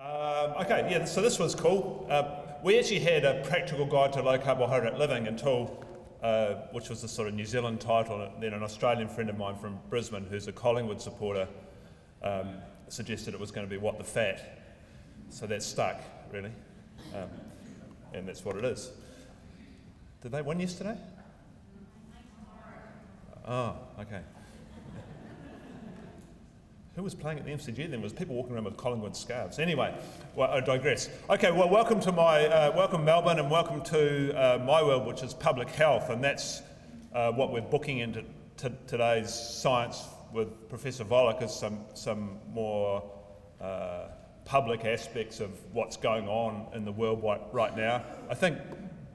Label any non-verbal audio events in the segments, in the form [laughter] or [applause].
Um, okay, yeah, so this was cool. Uh, we actually had a practical guide to low carbohydrate living until, uh, which was the sort of New Zealand title, and then an Australian friend of mine from Brisbane, who's a Collingwood supporter, um, suggested it was going to be What the Fat. So that stuck, really. Um, and that's what it is. Did they win yesterday? Oh, okay. Who was playing at the MCG then? Was people walking around with Collingwood scarves? Anyway, well, I digress. Okay, well, welcome to my, uh, welcome Melbourne, and welcome to uh, my world, which is public health, and that's uh, what we're booking into today's science with Professor Volek is some some more uh, public aspects of what's going on in the world right now. I think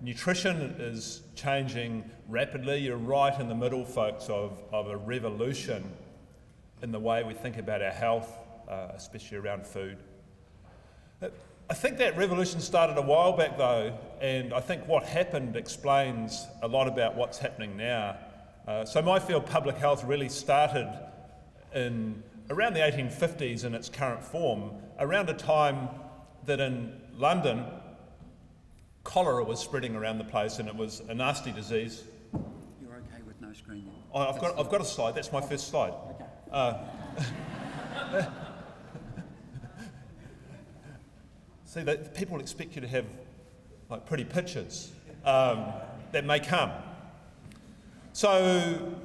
nutrition is changing rapidly. You're right in the middle, folks, of, of a revolution in the way we think about our health, uh, especially around food. I think that revolution started a while back, though, and I think what happened explains a lot about what's happening now. Uh, so, my field, public health, really started in around the 1850s in its current form, around a time that in London, cholera was spreading around the place and it was a nasty disease. You're okay with no screen oh, I've, got, I've got a slide, that's my first slide. Uh, [laughs] see, that people expect you to have like pretty pictures um, that may come. So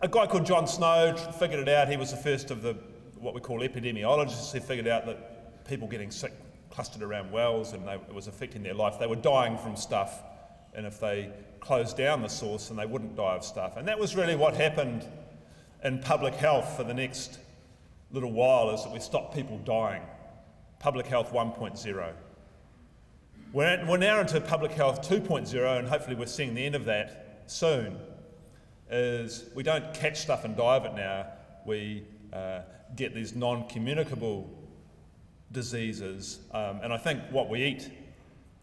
a guy called John Snow figured it out. He was the first of the what we call epidemiologists who figured out that people getting sick clustered around wells and they, it was affecting their life. They were dying from stuff, and if they closed down the source, then they wouldn't die of stuff. And that was really what happened in public health for the next little while is that we stop people dying. Public health 1.0. We're, we're now into public health 2.0, and hopefully we're seeing the end of that soon is we don't catch stuff and die of it now. We uh, get these non-communicable diseases, um, and I think what we eat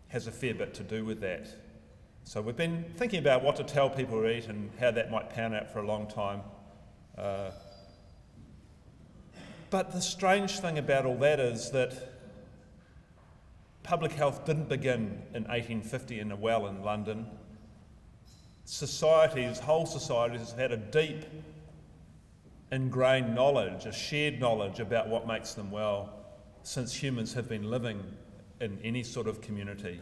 has a fair bit to do with that. So we've been thinking about what to tell people to eat and how that might pan out for a long time. Uh, but the strange thing about all that is that public health didn't begin in 1850 in a well in London societies, whole societies, have had a deep ingrained knowledge, a shared knowledge about what makes them well since humans have been living in any sort of community.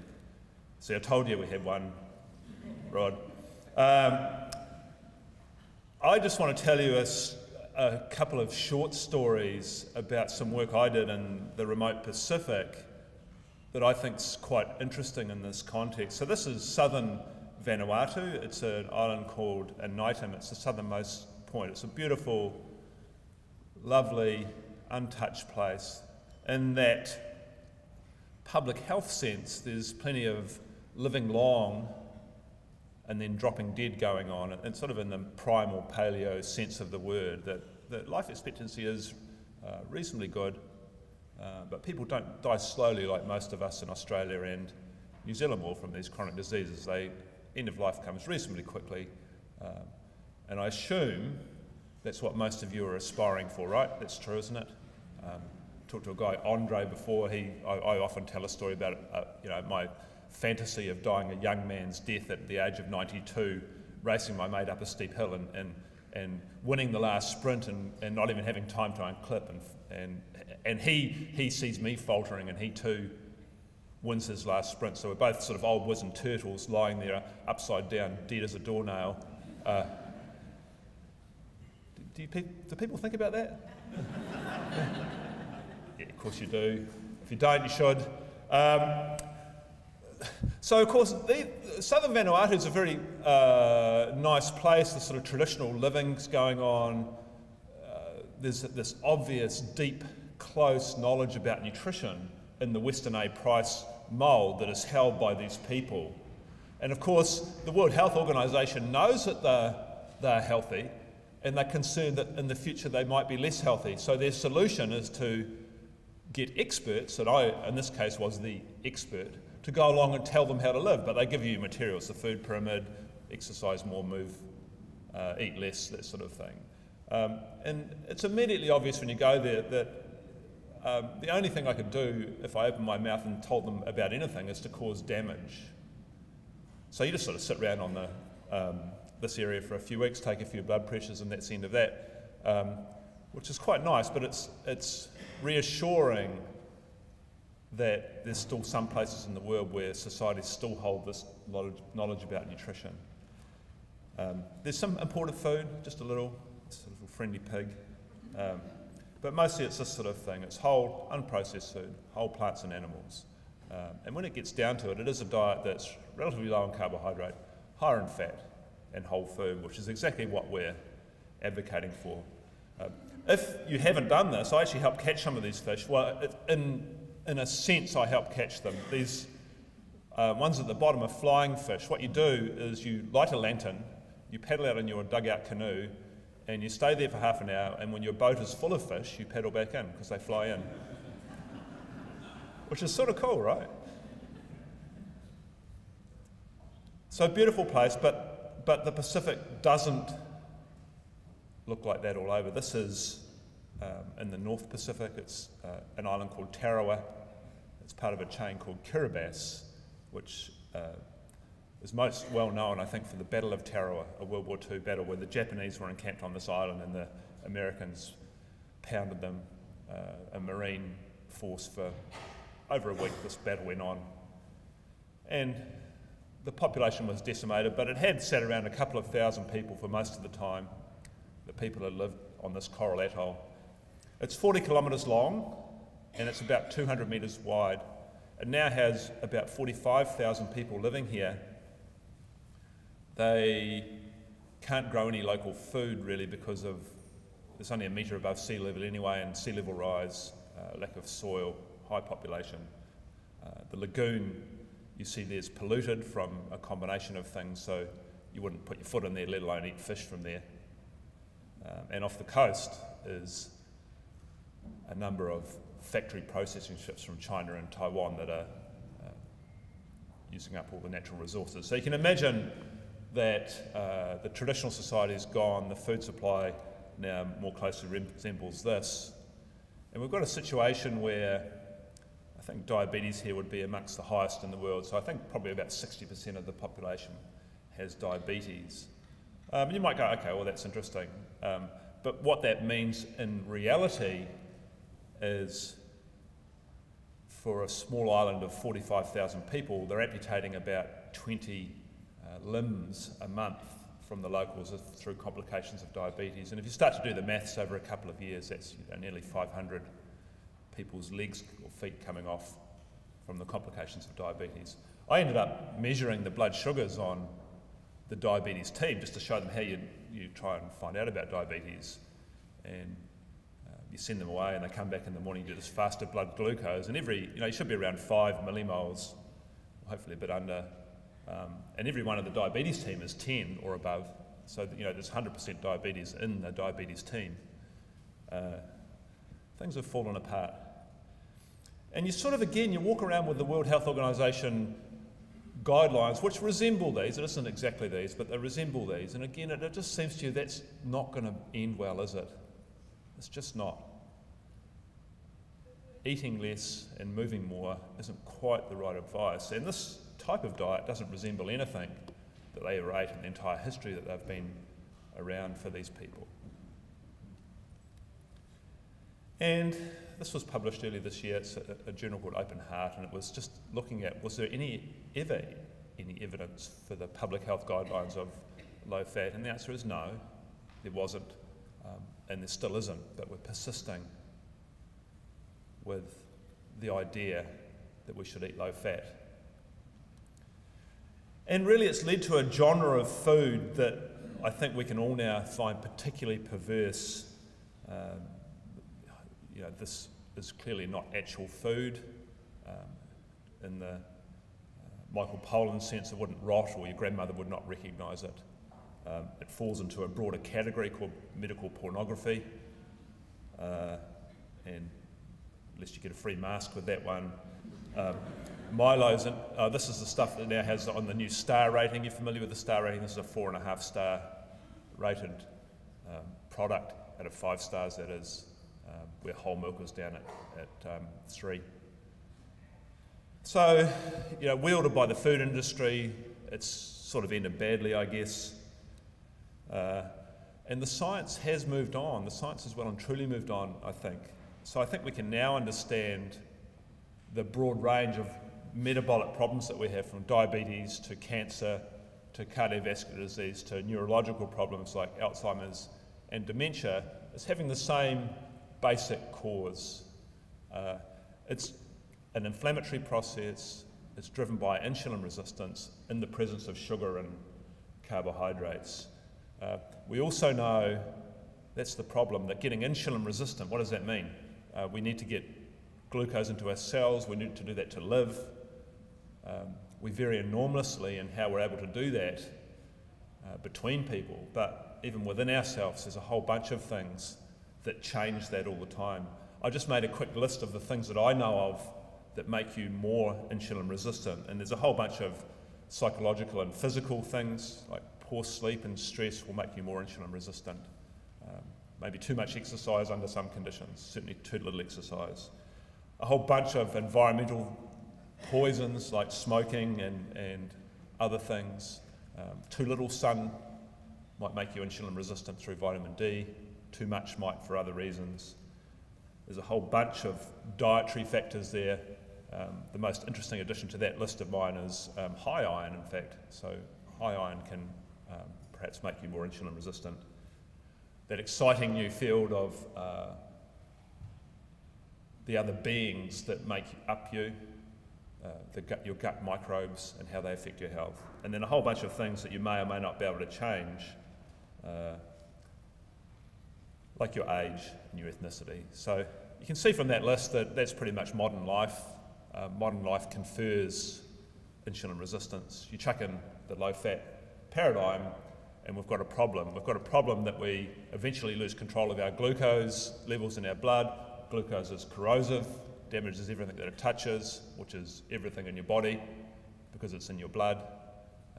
See, I told you we had one, Rod. Um, I just want to tell you a, a couple of short stories about some work I did in the remote Pacific that I think is quite interesting in this context. So, this is southern Vanuatu. It's an island called Aneityum. It's the southernmost point. It's a beautiful, lovely, untouched place. In that public health sense, there's plenty of living long and then dropping dead going on, and sort of in the primal paleo sense of the word, that, that life expectancy is uh, reasonably good, uh, but people don't die slowly like most of us in Australia and New Zealand will from these chronic diseases. They end of life comes reasonably quickly. Um, and I assume that's what most of you are aspiring for, right? That's true, isn't it? Um, talked to a guy, Andre, before. He, I, I often tell a story about, uh, you know, my fantasy of dying a young man's death at the age of 92, racing my mate up a steep hill and, and, and winning the last sprint and, and not even having time to unclip. And, and, and he, he sees me faltering and he too wins his last sprint. So we're both sort of old wizened turtles lying there upside down, dead as a doornail. Uh, do, you, do people think about that? [laughs] yeah, of course you do. If you don't, you should. Um, so, of course, the, southern Vanuatu is a very uh, nice place. The sort of traditional living's going on. Uh, there's this obvious, deep, close knowledge about nutrition in the Weston A Price mould that is held by these people. And of course, the World Health Organization knows that they're, they're healthy and they're concerned that in the future they might be less healthy. So their solution is to get experts, and I, in this case, was the expert, to go along and tell them how to live. But they give you materials, the food pyramid, exercise more, move, uh, eat less, that sort of thing. Um, and it's immediately obvious when you go there that um, the only thing I could do if I opened my mouth and told them about anything is to cause damage. So you just sort of sit around on the, um, this area for a few weeks, take a few blood pressures, and that's the end of that, um, which is quite nice, but it's, it's reassuring that there's still some places in the world where societies still hold this knowledge, knowledge about nutrition. Um, there's some imported food, just a little, a little friendly pig. Um, but mostly it's this sort of thing. It's whole, unprocessed food, whole plants and animals. Um, and when it gets down to it, it is a diet that's relatively low in carbohydrate, higher in fat, and whole food, which is exactly what we're advocating for. Um, if you haven't done this, I actually helped catch some of these fish. Well, in, in a sense, I help catch them. These uh, ones at the bottom are flying fish. What you do is you light a lantern, you paddle out in your dugout canoe, and you stay there for half an hour, and when your boat is full of fish, you paddle back in because they fly in. Which is sort of cool, right? So, beautiful place, but, but the Pacific doesn't look like that all over. This is um, in the North Pacific, it's uh, an island called Tarawa. It's part of a chain called Kiribati, which uh, is most well known, I think, for the Battle of Tarawa, a World War II battle where the Japanese were encamped on this island and the Americans pounded them, uh, a marine force for over a week. This battle went on. And the population was decimated, but it had sat around a couple of thousand people for most of the time, the people that lived on this coral atoll. It's 40 kilometres long and it's about 200 metres wide. It now has about 45,000 people living here they can't grow any local food really because of it's only a metre above sea level anyway, and sea level rise, uh, lack of soil, high population. Uh, the lagoon you see there's polluted from a combination of things, so you wouldn't put your foot in there, let alone eat fish from there. Um, and off the coast is a number of factory processing ships from China and Taiwan that are uh, using up all the natural resources. So you can imagine that uh, the traditional society is gone, the food supply now more closely resembles this. And we've got a situation where I think diabetes here would be amongst the highest in the world. So I think probably about 60% of the population has diabetes. Um, you might go, okay, well, that's interesting. Um, but what that means in reality is for a small island of 45,000 people, they're amputating about 20 limbs a month from the locals through complications of diabetes. And if you start to do the maths over a couple of years, that's you know, nearly 500 people's legs or feet coming off from the complications of diabetes. I ended up measuring the blood sugars on the diabetes team just to show them how you, you try and find out about diabetes. And uh, you send them away and they come back in the morning, do this fasted blood glucose, and every, you know, you should be around five millimoles, hopefully a bit under, um, and every one of the diabetes team is 10 or above. So, you know, there's 100% diabetes in the diabetes team. Uh, things have fallen apart. And you sort of, again, you walk around with the World Health Organization guidelines, which resemble these. It isn't exactly these, but they resemble these. And again, it, it just seems to you that's not going to end well, is it? It's just not. Eating less and moving more isn't quite the right advice. And this type of diet doesn't resemble anything that they rate in the entire history that they've been around for these people. And this was published earlier this year. It's a, a, journal called Open Heart, and it was just looking at was there any ever any evidence for the public health guidelines of low fat? And the answer is no, there wasn't, and there still isn't. But we're persisting with the idea that we should eat low fat. And really, it's led to a genre of food that I think we can all now find particularly perverse. Um, you know, this is clearly not actual food um, in the uh, Michael Pollan sense. It wouldn't rot, or your grandmother would not recognise it. Um, it falls into a broader category called medical pornography. Uh, and unless you get a free mask with that one, um, Milo's, and uh, this is the stuff that now has on the new star rating. You're familiar with the star rating? This is a four and a half star rated um, product out of five stars, that is. Um, where whole milk was down at, at um, three. So, you know, wielded by the food industry, it's sort of ended badly, I guess. Uh, and the science has moved on. The science has well and truly moved on, I think. So I think we can now understand the broad range of metabolic problems that we have from diabetes to cancer to cardiovascular disease to neurological problems like Alzheimer's and dementia as having the same basic cause. Uh, it's an inflammatory process, it's driven by insulin resistance in the presence of sugar and carbohydrates. Uh, we also know that's the problem, that getting insulin resistant, what does that mean? Uh, we need to get glucose into our cells, we need to do that to live. Um, we vary enormously in how we're able to do that uh, between people, but even within ourselves, there's a whole bunch of things that change that all the time. I just made a quick list of the things that I know of that make you more insulin resistant, and there's a whole bunch of psychological and physical things like poor sleep and stress will make you more insulin resistant. Um, maybe too much exercise under some conditions, certainly too little exercise. A whole bunch of environmental poisons like smoking and, and other things. Um, too little sun might make you insulin resistant through vitamin D, too much might for other reasons. There's a whole bunch of dietary factors there. Um, the most interesting addition to that list of mine is um, high iron, in fact. So, high iron can um, perhaps make you more insulin resistant. That exciting new field of uh, the other beings that make up you, uh, gut, your gut microbes and how they affect your health. And then a whole bunch of things that you may or may not be able to change, uh, like your age and your ethnicity. So you can see from that list that that's pretty much modern life. Uh, modern life confers insulin resistance. You chuck in the low fat paradigm, and we've got a problem. We've got a problem that we eventually lose control of our glucose levels in our blood. Glucose is corrosive, damages everything that it touches, which is everything in your body because it's in your blood.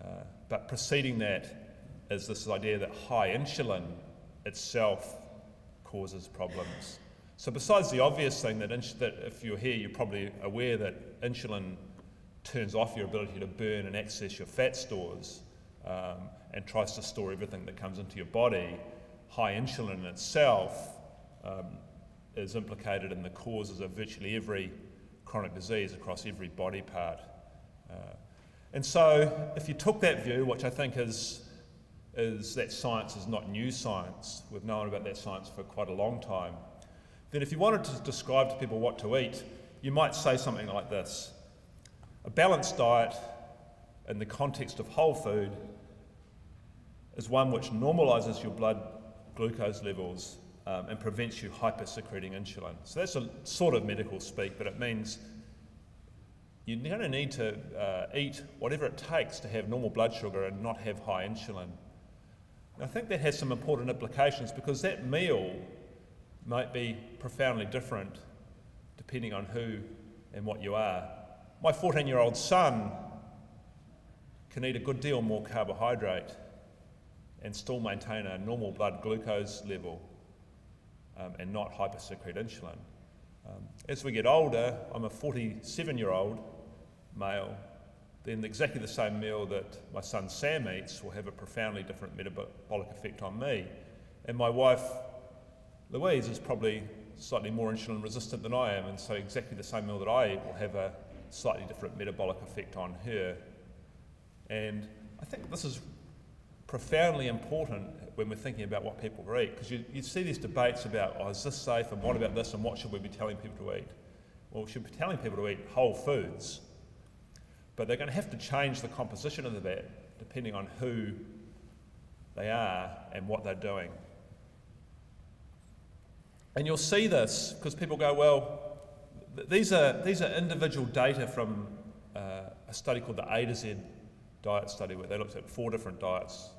Uh, but preceding that is this idea that high insulin itself causes problems. So, besides the obvious thing that, that if you're here, you're probably aware that insulin turns off your ability to burn and access your fat stores um, and tries to store everything that comes into your body, high insulin itself um, is implicated in the causes of virtually every chronic disease across every body part. Uh, and so, if you took that view, which I think is, is that science is not new science, we've known about that science for quite a long time, then if you wanted to describe to people what to eat, you might say something like this A balanced diet in the context of whole food is one which normalizes your blood glucose levels um, and prevents you hypersecreting insulin. So that's a sort of medical speak, but it means you're going to need to uh, eat whatever it takes to have normal blood sugar and not have high insulin. And I think that has some important implications because that meal might be profoundly different depending on who and what you are. My 14 year old son can eat a good deal more carbohydrate and still maintain a normal blood glucose level um, and not hypersecrete insulin. Um, as we get older, I'm a 47 year old male, then exactly the same meal that my son Sam eats will have a profoundly different metabolic effect on me. And my wife Louise is probably slightly more insulin resistant than I am, and so exactly the same meal that I eat will have a slightly different metabolic effect on her. And I think this is profoundly important when we're thinking about what people eat, because you, you see these debates about, oh, is this safe, and what about this, and what should we be telling people to eat? Well, we should be telling people to eat whole foods, but they're going to have to change the composition of the that depending on who they are and what they're doing. And you'll see this because people go, well, th- these are, these are individual data from uh, a study called the A to Z diet study where they looked at four different diets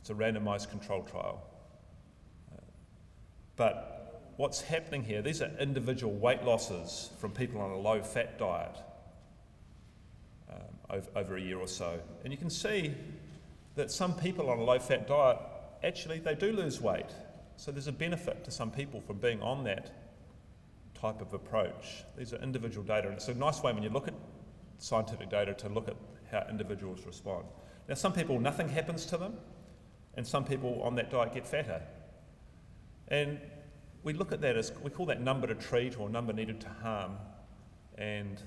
it's a randomized control trial. Uh, but what's happening here, these are individual weight losses from people on a low fat diet um, over, over a year or so. And you can see that some people on a low fat diet actually they do lose weight. So there's a benefit to some people from being on that type of approach. These are individual data, and it's a nice way when you look at scientific data to look at how individuals respond. Now, some people, nothing happens to them, and some people on that diet get fatter. And we look at that as, we call that number to treat or number needed to harm. And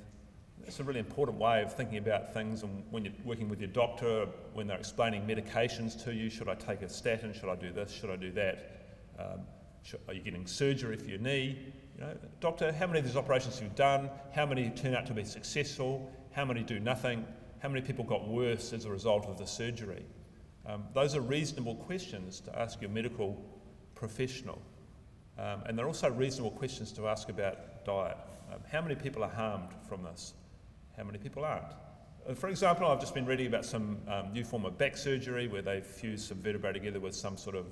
it's a really important way of thinking about things and when you're working with your doctor, when they're explaining medications to you, should I take a statin, should I do this, should I do that? Um, should, are you getting surgery for your knee? You know, doctor, how many of these operations have you done? How many turn out to be successful? How many do nothing? How many people got worse as a result of the surgery? Um, those are reasonable questions to ask your medical professional. Um, and they're also reasonable questions to ask about diet. Um, how many people are harmed from this? How many people aren't? Uh, for example, I've just been reading about some um, new form of back surgery where they fuse some vertebrae together with some sort of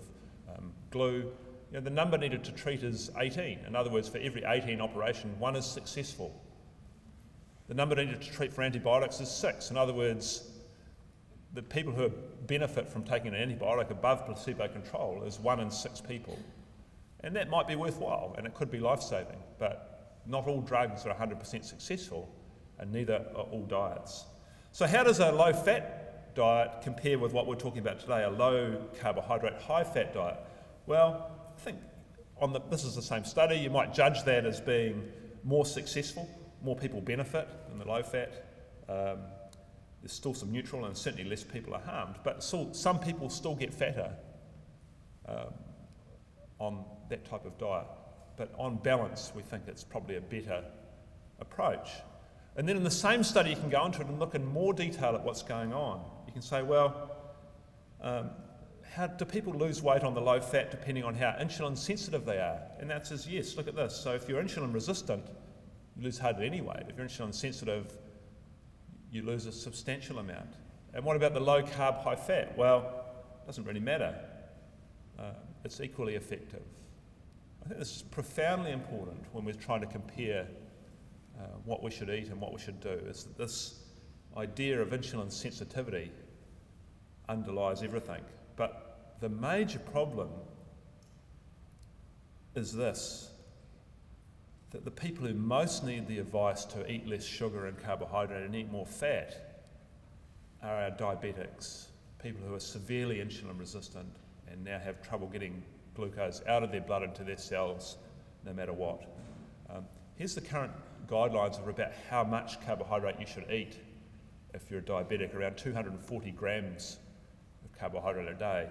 um, glue. You know, the number needed to treat is 18. In other words, for every 18 operation, one is successful. The number needed to treat for antibiotics is six. In other words, the people who benefit from taking an antibiotic above placebo control is one in six people. And that might be worthwhile and it could be life saving, but not all drugs are 100% successful and neither are all diets. So, how does a low fat diet compare with what we're talking about today, a low carbohydrate, high fat diet? Well, I think on the, this is the same study, you might judge that as being more successful, more people benefit than the low fat. Um, there's still some neutral and certainly less people are harmed, but some people still get fatter um, on that type of diet. But on balance, we think it's probably a better approach. And then in the same study, you can go into it and look in more detail at what's going on. You can say, well, um, how do people lose weight on the low fat depending on how insulin sensitive they are? And that says, yes. Look at this. So if you're insulin resistant, you lose hardly any weight. If you're insulin sensitive, you lose a substantial amount. And what about the low carb, high fat? Well, it doesn't really matter. Uh, it's equally effective. I think this is profoundly important when we're trying to compare uh, what we should eat and what we should do. Is that this idea of insulin sensitivity underlies everything. But the major problem is this that the people who most need the advice to eat less sugar and carbohydrate and eat more fat are our diabetics, people who are severely insulin resistant and now have trouble getting glucose out of their blood into their cells no matter what. Um, here's the current guidelines of about how much carbohydrate you should eat if you're a diabetic, around 240 grams of carbohydrate a day.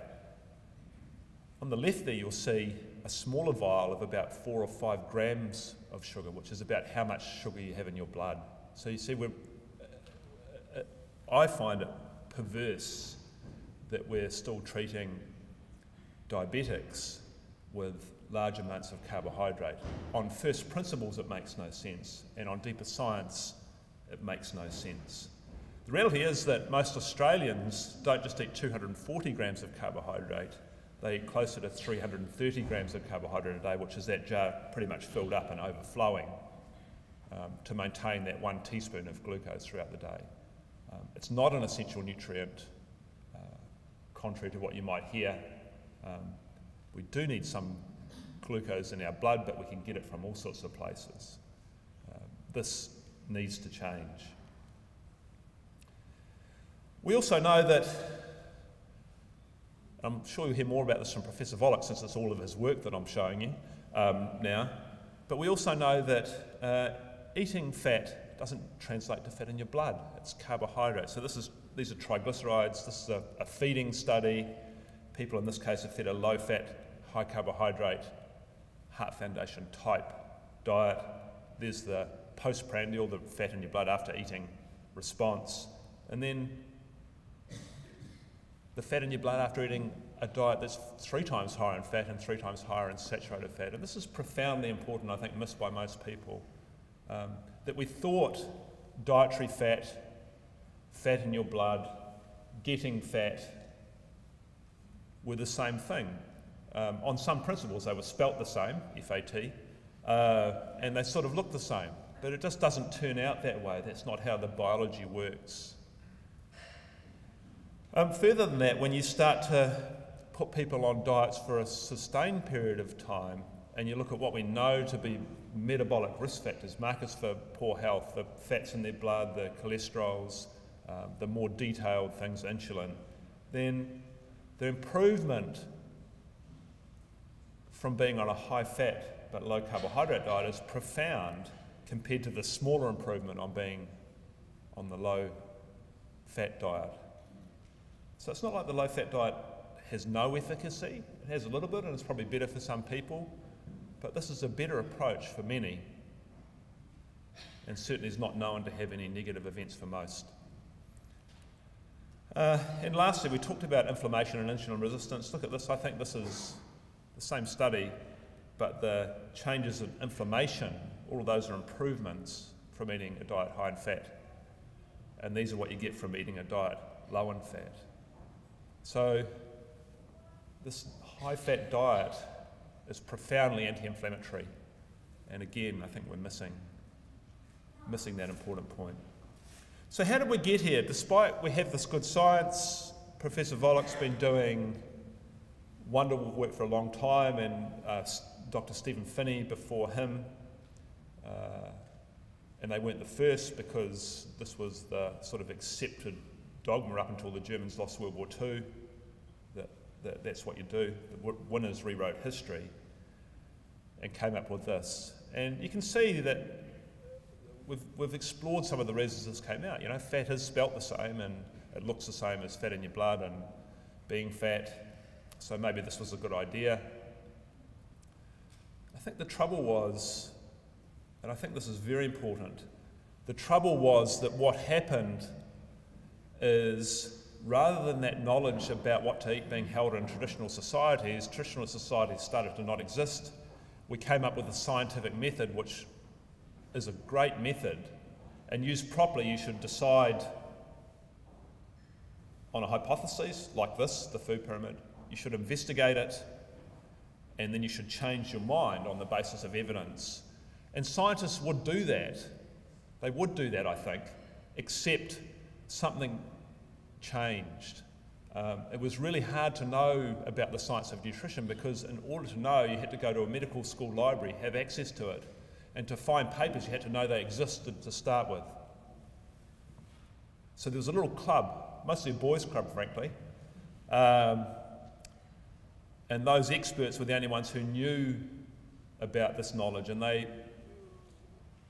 On the left there, you'll see a smaller vial of about four or five grams of sugar, which is about how much sugar you have in your blood. So you see, we're, uh, uh, I find it perverse that we're still treating diabetics with large amounts of carbohydrate. On first principles, it makes no sense, and on deeper science, it makes no sense. The reality is that most Australians don't just eat 240 grams of carbohydrate, they eat closer to 330 grams of carbohydrate a day, which is that jar pretty much filled up and overflowing um, to maintain that one teaspoon of glucose throughout the day. Um, it's not an essential nutrient, uh, contrary to what you might hear. Um, we do need some glucose in our blood, but we can get it from all sorts of places. Uh, this needs to change. We also know that I'm sure you'll hear more about this from Professor Volek since it's all of his work that I'm showing you um, now. But we also know that uh, eating fat doesn't translate to fat in your blood. It's carbohydrates. So this is, these are triglycerides. This is a, a feeding study. People in this case have fed a low-fat, high carbohydrate, Heart Foundation type diet. There's the postprandial, the fat in your blood after eating response. And then the fat in your blood after eating a diet that's three times higher in fat and three times higher in saturated fat. And this is profoundly important, I think, missed by most people. Um, that we thought dietary fat, fat in your blood, getting fat were the same thing. Um, on some principles, they were spelt the same, FAT, uh, and they sort of look the same. But it just doesn't turn out that way. That's not how the biology works. Um, further than that, when you start to put people on diets for a sustained period of time, and you look at what we know to be metabolic risk factors, markers for poor health, the fats in their blood, the cholesterols, um, the more detailed things, insulin, then the improvement from being on a high fat but low carbohydrate diet is profound compared to the smaller improvement on being on the low fat diet. So it's not like the low fat diet has no efficacy, it has a little bit and it's probably better for some people, but this is a better approach for many and certainly is not known to have any negative events for most. Uh, and lastly, we talked about inflammation and insulin resistance. Look at this, I think this is the same study, but the changes in inflammation, all of those are improvements from eating a diet high in fat. And these are what you get from eating a diet low in fat. So, this high fat diet is profoundly anti inflammatory. And again, I think we're missing, missing that important point. So, how did we get here? Despite we have this good science, Professor Volek's been doing wonderful work for a long time, and uh, Dr. Stephen Phinney before him. Uh, and they weren't the first because this was the sort of accepted dogma up until the Germans lost World War II. That, that that's what you do. The winners rewrote history and came up with this. And you can see that we've, we've explored some of the reasons this came out. You know, fat is spelt the same and it looks the same as fat in your blood and being fat. So maybe this was a good idea. I think the trouble was, and I think this is very important, the trouble was that what happened is rather than that knowledge about what to eat being held in traditional societies, traditional societies started to not exist. We came up with a scientific method which is a great method, and used properly, you should decide on a hypothesis like this, the food pyramid. You should investigate it, and then you should change your mind on the basis of evidence. And scientists would do that. They would do that, I think, except something changed. Um, it was really hard to know about the science of nutrition because, in order to know, you had to go to a medical school library, have access to it, and to find papers, you had to know they existed to start with. So there was a little club, mostly a boys' club, frankly. Um, and those experts were the only ones who knew about this knowledge, and they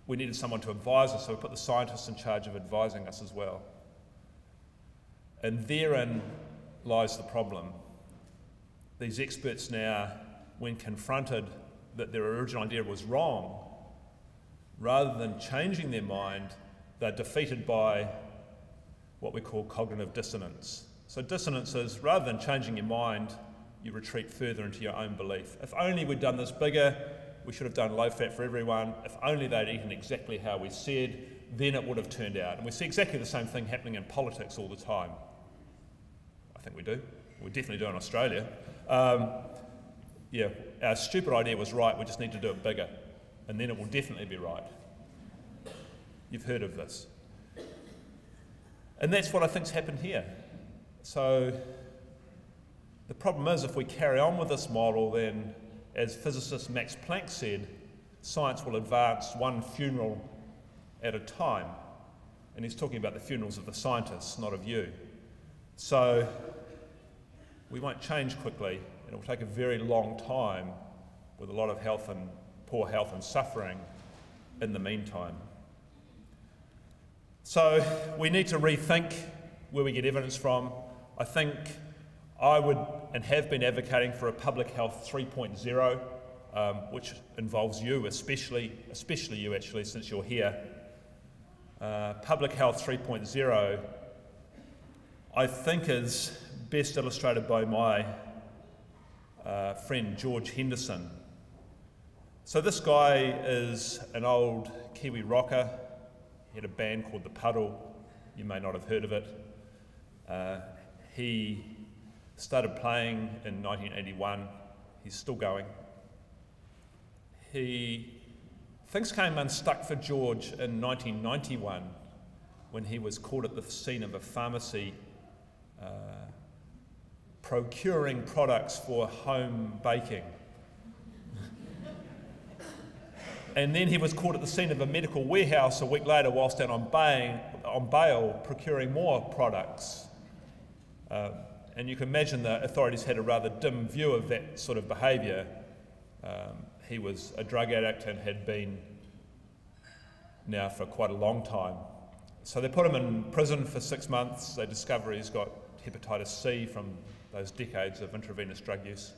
we needed someone to advise us, so we put the scientists in charge of advising us as well. And therein lies the problem. These experts now, when confronted that their original idea was wrong, rather than changing their mind, they're defeated by what we call cognitive dissonance. So, dissonance is rather than changing your mind, you retreat further into your own belief. If only we'd done this bigger, we should have done low fat for everyone. If only they'd eaten exactly how we said, then it would have turned out. And we see exactly the same thing happening in politics all the time. I think we do. We definitely do in Australia. Um, yeah, our stupid idea was right, we just need to do it bigger and then it will definitely be right. You've heard of this. And that's what I think's happened here. So the problem is if we carry on with this model, then as physicist Max Planck said, science will advance one funeral at a time. And he's talking about the funerals of the scientists, not of you. So we won't change quickly, and it will take a very long time with a lot of health and poor health and suffering in the meantime. So we need to rethink where we get evidence from. I think I would and have been advocating for a public health 3.0, um, which involves you, especially, especially you actually, since you're here. Uh, public health 3.0, I think, is best illustrated by my uh, friend George Henderson, so this guy is an old Kiwi rocker. He had a band called The Puddle. You may not have heard of it. Uh, he started playing in 1981. He's still going. He things came unstuck for George in 1991 when he was caught at the scene of a pharmacy procuring products for home baking. and then he was caught at the scene of a medical warehouse a week later whilst out on bail, on bail procuring more products. Uh, and you can imagine the authorities had a rather dim view of that sort of behaviour. Um, he was a drug addict and had been now for quite a long time. So they put him in prison for six months. They discover he's got hepatitis C from those decades of intravenous drug use.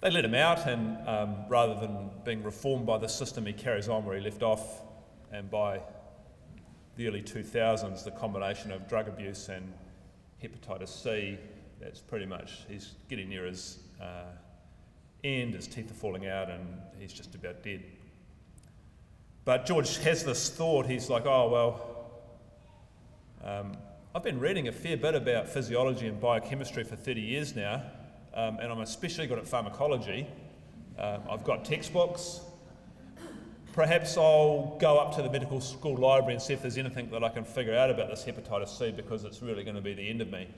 They let him out, and um, rather than being reformed by the system, he carries on where he left off. And by the early 2000s, the combination of drug abuse and hepatitis C, that's pretty much, he's getting near his uh, end, his teeth are falling out, and he's just about dead. But George has this thought, he's like, oh, well, um, I've been reading a fair bit about physiology and biochemistry for 30 years now, um, and I'm especially good at pharmacology. Um, I've got textbooks. Perhaps I'll go up to the medical school library and see if there's anything that I can figure out about this hepatitis C because it's really going to be the end of me.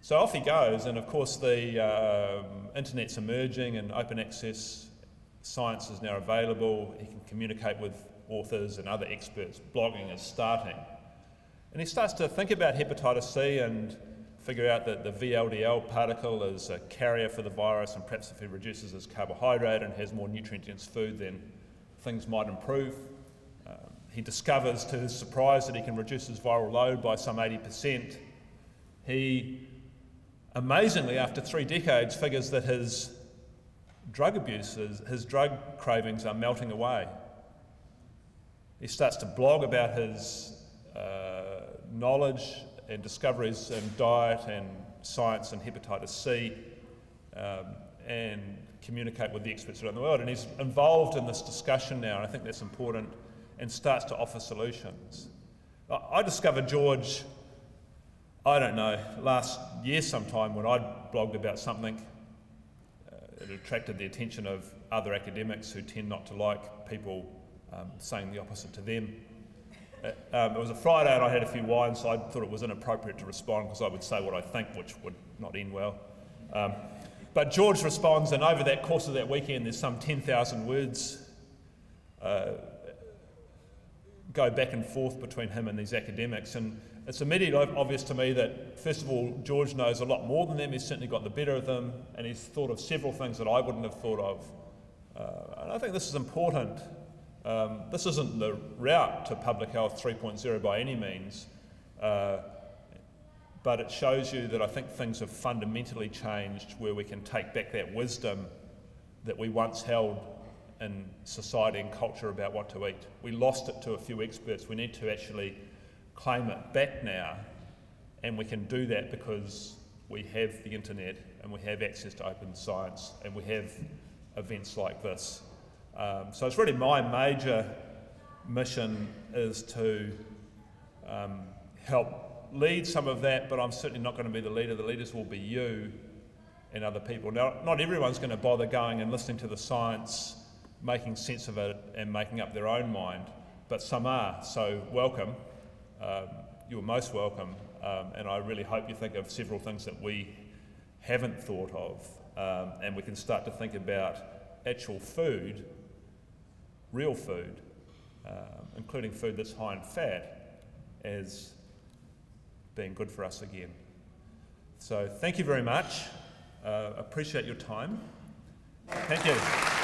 So off he goes, and of course, the um, internet's emerging and open access science is now available. He can communicate with authors and other experts. Blogging is starting. And he starts to think about hepatitis C and figure out that the VLDL particle is a carrier for the virus, and perhaps if he reduces his carbohydrate and has more nutrient dense food, then things might improve. Um, he discovers to his surprise that he can reduce his viral load by some 80%. He, amazingly, after three decades, figures that his drug abuse, his, his drug cravings are melting away. He starts to blog about his uh, knowledge and discoveries in diet and science and hepatitis C um, and communicate with the experts around the world. And he's involved in this discussion now, and I think that's important, and starts to offer solutions. I discovered George, I don't know, last year sometime when I blogged about something it attracted the attention of other academics who tend not to like people um, saying the opposite to them. Um, it was a Friday and I had a few wines, so I thought it was inappropriate to respond because I would say what I think, which would not end well. Um, but George responds, and over that course of that weekend, there's some 10,000 words uh, go back and forth between him and these academics. And it's immediately obvious to me that, first of all, George knows a lot more than them. He's certainly got the better of them, and he's thought of several things that I wouldn't have thought of. Uh, and I think this is important. Um, this isn't the route to public health 3.0 by any means, uh, but it shows you that I think things have fundamentally changed where we can take back that wisdom that we once held in society and culture about what to eat. We lost it to a few experts. We need to actually claim it back now, and we can do that because we have the internet and we have access to open science and we have events like this. Um, so it's really my major mission is to um, help lead some of that, but I'm certainly not going to be the leader. The leaders will be you and other people. Now, not everyone's going to bother going and listening to the science, making sense of it, and making up their own mind, but some are. So, welcome um, you're most welcome. Um, and I really hope you think of several things that we haven't thought of, um, and we can start to think about actual food, real food, uh, including food that's high in fat, as being good for us again. So thank you very much. Uh, appreciate your time. Thank you.